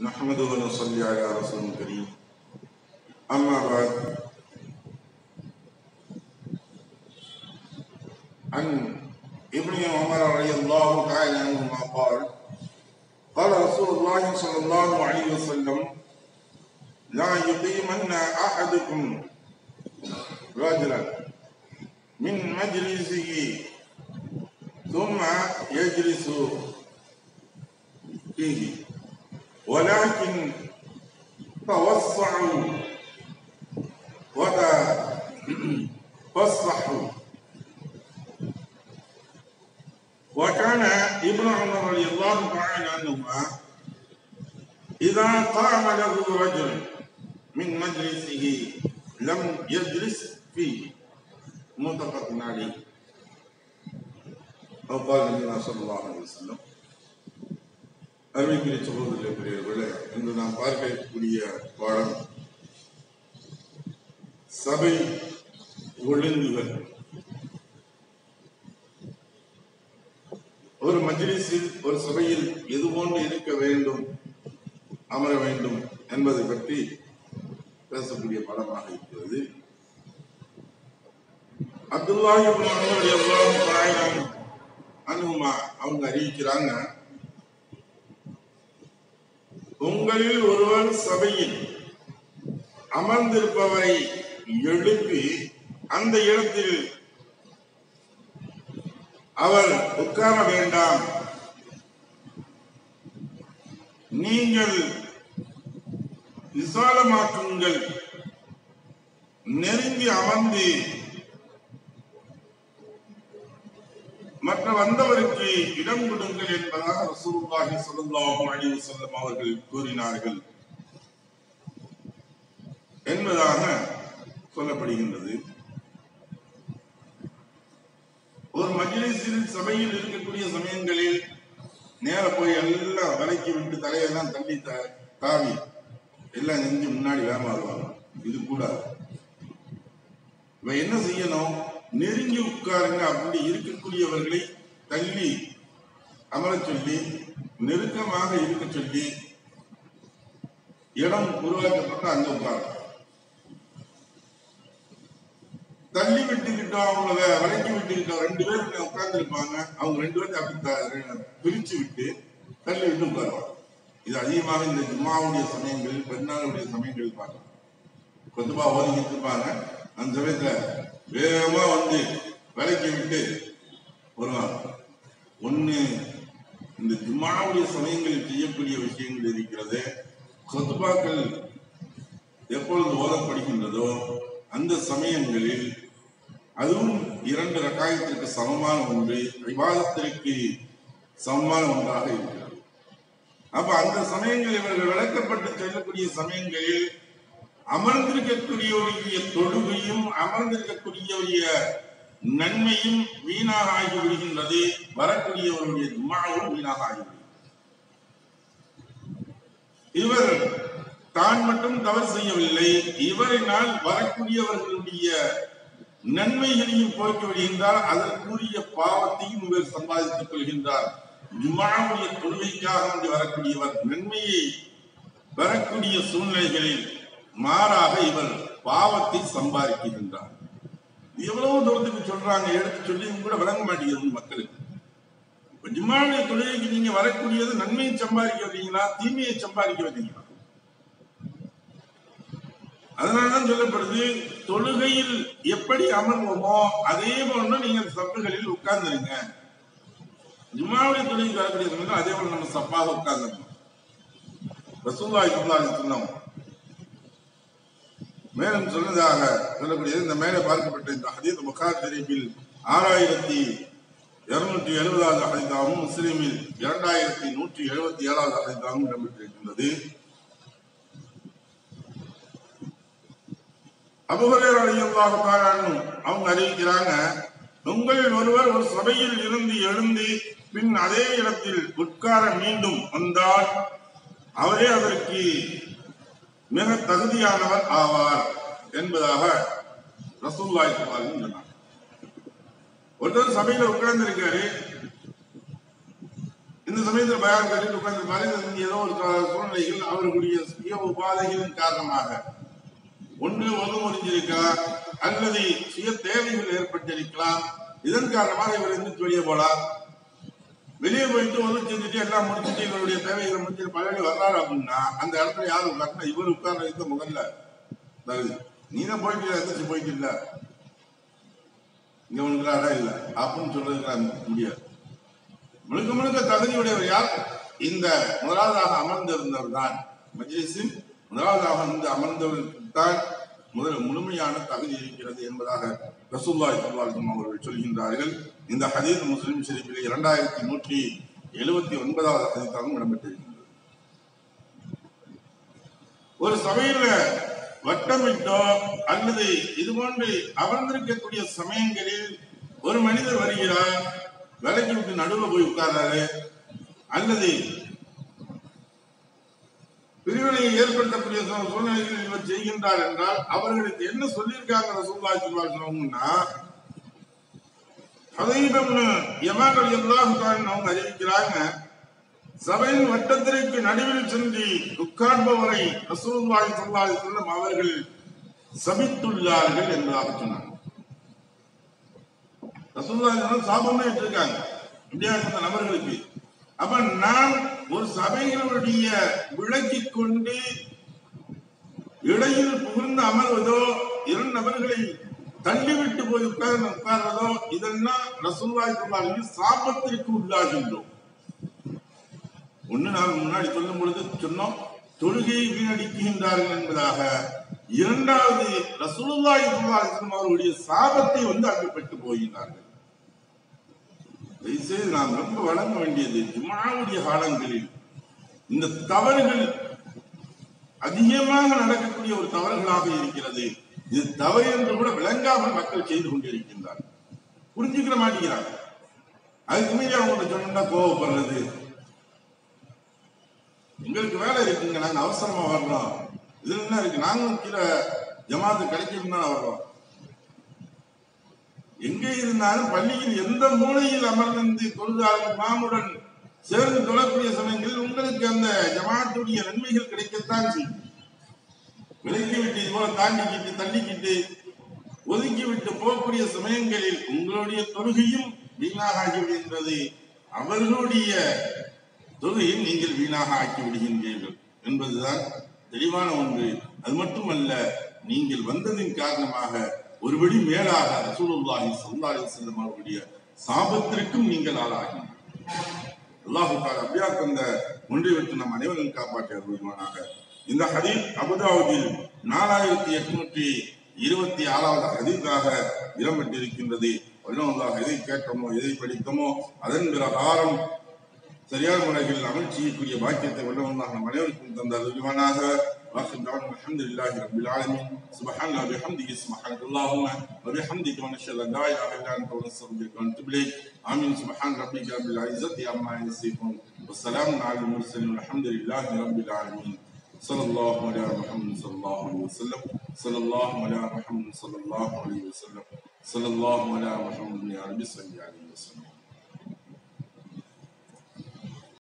نحمده ونصلي على رسول الكريم. أما بعد عن ابن عمر رضي الله تعالى عنهما قال قال رسول الله صلى الله عليه وسلم لا يقيمن أحدكم رجلا من مجلسه ثم يجلس فيه ولكن توسعوا وتصفحوا وكان ابن عمر رضي الله تعالى عنهما إذا قام له رجل من مجلسه لم يجلس فيه. متفق عليه. أو قال النبي صلى الله عليه وسلم. அருமைக்குரிய சகோதரர்களே பெரியவர்களே இன்று நாம் பார்க்க இருக்கக்கூடிய பாடம் சபை ஒழுங்குகள். ஒரு மஜ்லிஸில் ஒரு சபையில் எது போன்று இருக்க வேண்டும் அமர வேண்டும் என்பதை பற்றி பேசக்கூடிய பாடமாக இருக்கிறது. அப்துல்லாஹி இப்னு அவங்க அறிவிக்கிறாங்க உங்களில் ஒருவன் சபையில் அமர்ந்திருப்பவரை எழுப்பி அந்த இடத்தில் அவர் உட்கார வேண்டாம். நீங்கள் விசாலமாக்குங்கள். நெருங்கி அமர்ந்து மற்ற வந்தவருக்கு இடம் கொடுங்கள் என்பதாக ரசூலுல்லாஹி ஸல்லல்லாஹு அலைஹி வஸல்லம் அவர்கள் கூறினார்கள். என்பதாக சொல்லப்படுகின்றது. ஒரு மஜ்லிஸில் சபையில் இருக்கக்கூடிய சமயங்களில் நேர போய் எல்லாம் விலைக்கு விட்டு தலையெல்லாம் தள்ளி த- தாவி எல்லாம் நெஞ்சு முன்னாடி வேமாறுவாங்க வருவாங்க. இது கூடாது. இவன் என்ன செய்யணும்? நெருங்கி உட்காருங்க. அப்படி இருக்கக்கூடியவர்களை தள்ளி அமர சொல்லி நெருக்கமாக இருக்க சொல்லி இடம் உருவாக்கப்பட்டு அங்க உட்காரு தள்ளி விட்டுக்கிட்டோம் அவங்கள வளைக்கி விட்டுக்கிட்டோம். ரெண்டு பேரும் உட்கார்ந்து இருப்பாங்க அவங்க ரெண்டு பேரும் அப்படி பிரிச்சு விட்டு தள்ளி விட்டு உட்காருவாங்க. இது அதிகமாக இந்த ஜும்மாவுடைய சமயங்களில் பெருநாளுடைய சமயங்களில் பார்க்கலாம். கொஞ்சமா ஓதிக்கிட்டு இருப்பாங்க. அந்த சமயத்துல வேகமா வந்து விலைக்கு விட்டு வருவாங்க. ஒண்ணு இந்த ஜும்மாவுடைய சமயங்களில் செய்யக்கூடிய விஷயங்கள் இருக்கிறது சொத்துபாக்கள் எப்பொழுது ஓதப்படுகின்றதோ அந்த சமயங்களில் அதுவும் இரண்டு ரகாயத்திற்கு சமமான ஒன்று விவாதத்திற்கு சமமான ஒன்றாக இருக்கிறது. அப்ப அந்த சமயங்கள் இவர்கள் விளக்கப்பட்டு செல்லக்கூடிய சமயங்களில் அமர்ந்திருக்கக்கூடியவருடைய தொழுகையும் அமர்ந்திருக்கக்கூடியவருடைய நன்மையும் வீணாக ஆகிவிடுகின்றது. வரக்கூடியவருடைய துமாவும் வீணாக இவர் தான் மட்டும் தவறு செய்யவில்லை. இவரினால் வரக்கூடியவர்களுடைய நன்மைகளையும் போக்கி விடுகின்றார். அதற்குரிய பாவத்தையும் இவர் சம்பாதித்துக் கொள்கின்றார். ஜுமாவுடைய தொழுகைக்காக வரக்கூடியவர் நன்மையை வரக்கூடிய சூழ்நிலைகளில் மாறாக இவர் பாவத்தை சம்பாதிக்கின்றான். எவ்வளவு தூரத்துக்கு சொல்றாங்க எடுத்து சொல்லி கூட விளங்க மாட்டேங்கிறது மக்களுக்கு. இப்ப ஜும்மாவுடைய தொழுகைக்கு நீங்க வரக்கூடியது நன்மையை சம்பாதிக்க வந்தீங்களா தீமையை சம்பாதிக்க வந்தீங்களா? அதனாலதான் சொல்லப்படுது தொழுகையில் எப்படி அமர்வோமோ அதே போன்று நீங்கள் சப்புகளில் உட்கார்ந்துருங்க. ஜிம்மாவுடைய தொழுகைக்கு வரக்கூடிய அதே போல நம்ம சப்பாக உட்கார்ந்துருக்கோம் ரசூல்லாய் சொன்னோம் மேலும் சொன்னதாக சொல்லக்கூடியது இந்த மேலே பார்க்கப்பட்ட இந்த ஹதீத் புகார் ஷெரீஃபில் ஆறாயிரத்தி இருநூற்றி எழுபதாவது ஹதீதாகவும் முஸ்லீமில் இரண்டாயிரத்தி நூற்றி எழுபத்தி ஏழாவது ஹதீதாகவும் இடம்பெற்றிருக்கின்றது அபுகரேர் ரலியல்லாஹு பாராட்டும் அவங்க அறிவிக்கிறாங்க உங்களில் ஒருவர் ஒரு சபையில் இருந்து எழுந்து பின் அதே இடத்தில் உட்கார மீண்டும் வந்தால் அவரே அதற்கு மிக தகுதியானவர் ஆவார் என்பதாக ரசூல்லாய் சொன்னார் ஒருத்தர் சபையில உட்கார்ந்து இருக்காரு இந்த சமயத்தில் பயான் கட்டிட்டு உட்கார்ந்து ஏதோ ஒரு சூழ்நிலைகள் அவர்களுடைய சுய உபாதைகளின் காரணமாக ஒன்று ஒதுமுறிஞ்சிருக்கலாம் அல்லது சுய தேவைகள் ஏற்பட்டிருக்கலாம். இதன் காரணமாக இவர் இருந்து வெளியே போலாம் வெளியே போயிட்டு உதவி செஞ்சுட்டு எல்லாம் முடிச்சுட்டு இவருடைய தேவைகளை முடிச்சுட்டு பழனி வர்றாரு அப்படின்னா அந்த இடத்துல யாரு உட்கார்னா இவர் இருக்க முதல்ல நீ தான் போயிட்டு எந்திரிச்சு போயிட்டு இல்ல. இங்க உனக்குறாரா இல்ல. அப்படின்னு சொல்றதுக்கு முடியாது. முழுக்க முழுக்க தகுதியுடையவர் யார்? இந்த முதலாவதாக அமர்ந்திருந்தவர் தான் மஜ்லிஸில் முதலாவதாக வந்து அமர்ந்தவர் தான் முதல் முழுமையான தகுதி இருக்கிறது என்பதாக ரசூல்லாய் சல்லாஹம் அவர்கள் சொல்கின்றார்கள். இந்த ஹதீஸ் முஸ்லிம் ஷெரீஃபில் இரண்டாயிரத்தி நூற்றி எழுபத்தி ஒன்பதாவது ஹதீஸாகவும் இடம்பெற்றிருக்கின்றது ஒரு சமையல வட்டமிட்டோ அல்லது இது போன்று அமர்ந்திருக்கக்கூடிய சமயங்களில் ஒரு மனிதர் வருகிறார் விலைக்கு விட்டு நடுவில் போய் உட்கார்றாரு அல்லது பிரிவினையை ஏற்படுத்தக்கூடிய சூ- சூழ்நிலைகளில் இவர் செய்கின்றார் என்றால் அவர்களுக்கு என்ன சொல்லியிருக்காங்க ரசூல்லா சொல்லுவாங்கன்னா அலைஹி யமாக்கள் ஹதீபம்னு அவங்க அறிவிக்கிறாங்க சபையின் வட்டத்திற்கு நடுவில் சென்று உட்கார்பவரை ரசூல்வாய் ஸல்லல்லாஹு சொல்லும் அவர்கள் சபித்துள்ளார்கள் என்றாக சொன்னாங்க ரசூலுல்லாஹி ஸல்லல்லாஹு அலைஹி வஸல்லம் சாபமே நபர்களுக்கு அப்ப நான் ஒரு சபைகளுடைய விளக்கிக் கொண்டு இடையில் புகுந்து அமர்வதோ இரண்டு நபர்களை தள்ளிவிட்டு போய் உட்கார்ந்து உட்கார்றதோ இதெல்லாம் ரசூலுல்லாஹி ஸல்லல்லாஹு சாபத்திற்கு உள்ளாகின்றோம். ஒண்ணு நாம் முன்னாடி சொல்லும் பொழுது சொன்னோம் தொழுகையை வீணடிக்கின்றார்கள் என்பதாக. இரண்டாவது ரசூலுல்லாஹி ஸல்லல்லாஹு அலைஹி சாபத்தை வந்து அங்கு பெற்று போகிறார்கள் தயவுசெய்து நாம் ரொம்ப வழங்க வேண்டியது ஜுமாவுடைய காலங்களில். இந்த தவறுகள் அதிகமாக நடக்கக்கூடிய ஒரு தவறுகளாக இருக்கிறது. இது தவறு என்று கூட விளங்காமல் மக்கள் செய்து கொண்டிருக்கின்றார்கள். புரிஞ்சுக்கிற மாட்டேங்கிறாங்க. அதுக்கு மீறி அவங்கள்ட்ட சொன்னா கோவப்படுறது. எங்களுக்கு வேலை இருக்குங்க நாங்க அவசரமா வர்றோம். இதுல என்ன இருக்கு? நாங்களும் கீழே ஜமாத்து கிடைக்கணும்னா தான் வர்றோம். எங்கே இருந்தாலும் பள்ளியில் எந்த மூலையில் அமர்ந்து தொழுதாலும் மாமுடன் சேர்ந்து தொழக்கூடிய சமயங்களில் உங்களுக்கு அந்த ஜமாத்துடைய நன்மைகள் கிடைக்கத்தான் செய்யும். விலக்கி விட்டு இது போல தாண்டிக்கிட்டு தள்ளிக்கிட்டு ஒதுக்கி விட்டு போகக்கூடிய சமயங்களில் உங்களுடைய தொழுகையும் வீணாக ஆகிவிடுகின்றது. அவர்களுடைய தொழுகையும் நீங்கள் வீணாக ஆக்கி விடுகின்றீர்கள் என்பதுதான் தெளிவான ஒன்று. அது மட்டுமல்ல நீங்கள் வந்ததின் காரணமாக ஒருபடி மேலாக ரசூலுல்லாஹி சல்லாஹி செல்லும் வஸல்லம் அவருடைய சாபத்திற்கும் நீங்கள் ஆளாகி. அல்லாஹு அப்படியா தந்த ஒன்றை விட்டு நம் அனைவரும் காப்பாற்ற இந்த ஹதீப் அபுதாபுதில் நாலாயிரத்தி எட்நூற்றி இருபத்தி ஆறாவது ஹதீஸாக இடம்பெற்றிருக்கின்றது. வல்லவல்லாஹ் எதை கேட்டோமோ எதை படித்தோமோ அதன் பிரகாரம் சரியான முறையில் அமல் செய்யக்கூடிய பாக்கியத்தை வல்லவல்லாஹ் நம் அனைவருக்கும் தந்த அறிவானாக وآخر دعوانا الحمد لله رب العالمين. سبحان الله بحمده سبحانك. اللهم وبحمدك ونشهد أن لا إله إلا أنت ونستغفرك ونتوب إليك. آمين. سبحان ربك رب العزة عما يصفون. والسلام على المرسلين. والحمد لله رب العالمين. صلى الله على محمد صلى الله عليه وسلم. صلى الله على محمد صلى الله عليه وسلم. صلى الله على محمد يا رب صل عليه وسلم.